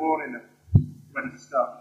morning when it started.